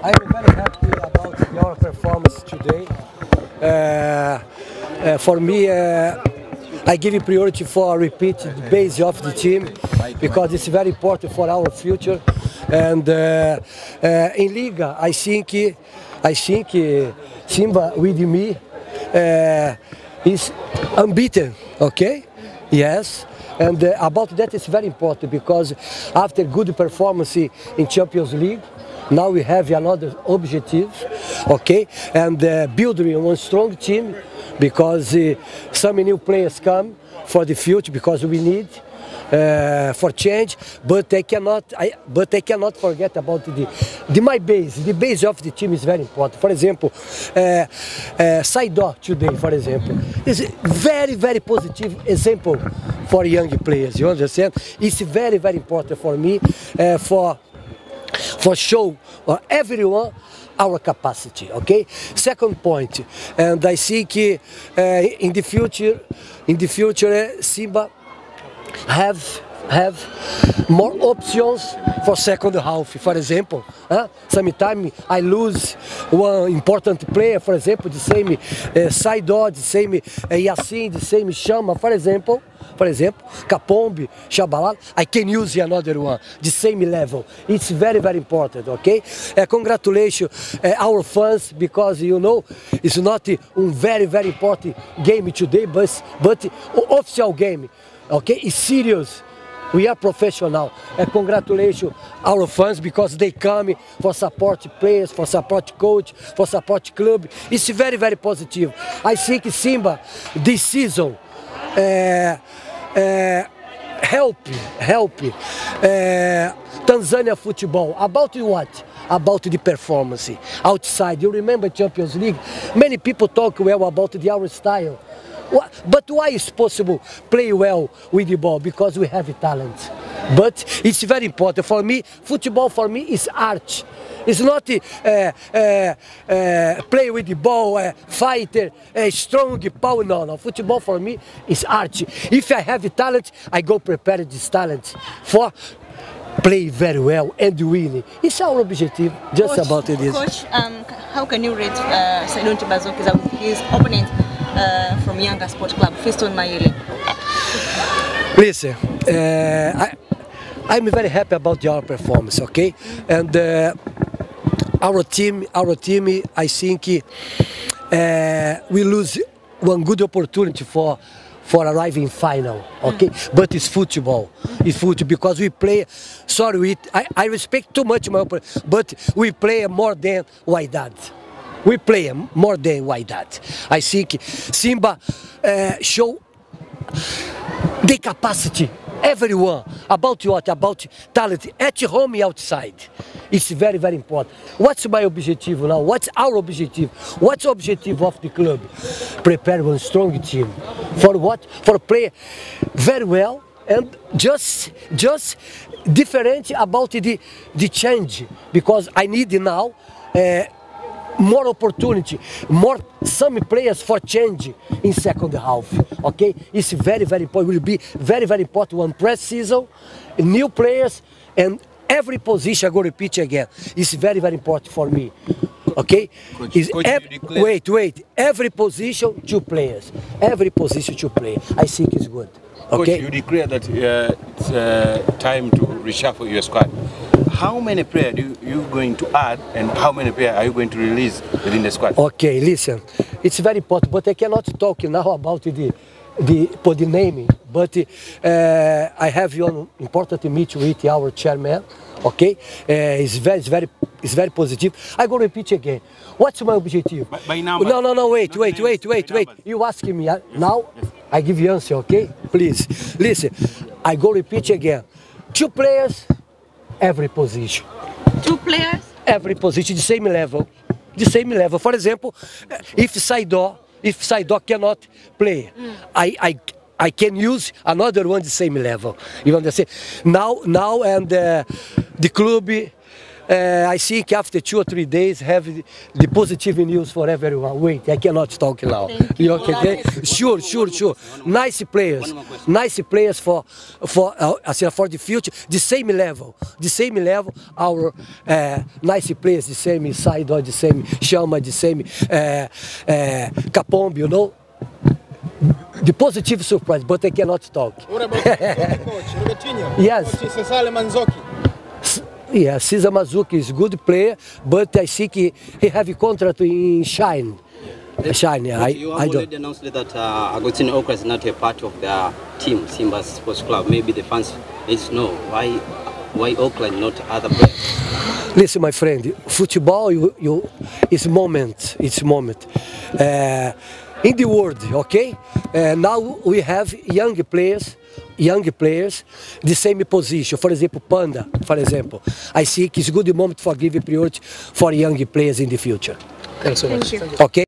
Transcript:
I'm very happy about your performance today. Uh, uh, for me, uh, I give priority for repeat the base of the team because it's very important for our future. And uh, uh, in Liga, I think I think Simba with me is unbeaten. Okay, yes. And about that, it's very important because after good performance in Champions League, now we have another objective, okay, and uh, building one strong team because uh, some new players come for the future because we need uh, for change, but I cannot, I, but I cannot forget about the, the my base. The base of the team is very important. For example, uh, uh, Saido today, for example, is a very very positive example for young players. You understand? It's very very important for me uh, for for show uh, everyone our capacity okay? Second point and i think uh, in the future in the future uh, simba have have more options for second half for example huh? sometimes i lose one important player for example the same uh, Saido, the same uh, Yassin, the same Chama for example for example, Kapombe, Shabalala, I can use another one, the same level. It's very, very important, okay? Uh, congratulations uh, our fans because, you know, it's not a very, very important game today, but, but official game, okay? It's serious. We are professional. Uh, congratulations our fans because they come for support players, for support coach, for support club. It's very, very positive. I think Simba this season uh, uh, help, help uh, Tanzania football. About what? About the performance outside. You remember Champions League? Many people talk well about the our style. But why is possible play well with the ball? Because we have talent. But it's very important for me. Football for me is art. It's not uh, uh, uh, play with the ball, uh, fighter, uh, strong power. No, no. Football for me is art. If I have talent, I go prepare this talent for play very well and win. It's our objective, just coach, about it is. Coach, um, how can you rate uh, Saido Ntibazonkiza, his opponent uh, from Yanga Sport Club, Fiston Mayele? Listen, uh, I, I'm very happy about your performance, okay? And uh, our team, our team, I think uh, we lose one good opportunity for for arriving final, okay? But it's football, it's football because we play. Sorry, we, I, I respect too much my opponent, but we play more than Wydad. We play more than that? I think Simba uh, show the capacity everyone about what about talent at home and outside. It's very very important. What's my objective now? What's our objective? What's objective of the club? Prepare one strong team. For what? For play very well and just just different about the the change. Because i need now uh, more opportunity, more some players for change in second half. Okay, it's very very important. Will be very very important one press season, new players and every position. I go repeat again. It's very very important for me. Okay, Coach, Is coach, wait wait. Every position two players. Every position two players. I think it's good. Coach, Okay. you declare that uh, it's uh, time to reshuffle your squad. How many players do you, you going to add, and how many players are you going to release within the squad? Okay, listen, it's very important, but I cannot talk now about the the for the naming. But uh, I have one important meeting with our chairman. Okay, uh, it's very, it's very, it's very positive. I go repeat again. What's my objective? By- by number. No, no, no. Wait, Not wait, wait, wait, wait. numbers. You asking me uh, now? I give you answer. Okay, please listen. I go repeat again. Two players, every position Two players? every position the same level. The same level. For example, if Saido, if Saido cannot play, I, I I can use another one the same level. You understand? Now now and uh, the club I think after two or three days have the, the positive news for everyone. Wait, I cannot talk now. Thank you. okay? Sure, sure, sure. Nice players, nice players for for uh, I say for the future. The same level, the same level. Our uh, nice players, the same side or the same Chama, the same uh, uh, Kapombe, you know. The positive surprise, but I cannot talk. What about coach Robertinho? Yes. Coach Sesale Yeah, Cesar Manzoki is good player, but I think he, he have a contract in China. China, yeah, I, you have I already don't. announced that uh, Augustine Okrah is not a part of the team, Simba Sports Club. Maybe the fans need to know why why Oakland, not other players. Listen, my friend, football you, you, is moment, it's moment. Uh, in the world, okay? Uh, now we have young players, young players, the same position. For example, Panda, for example. I think it's a good moment for giving priority for young players in the future. Thanks so much. Thank you. Okay?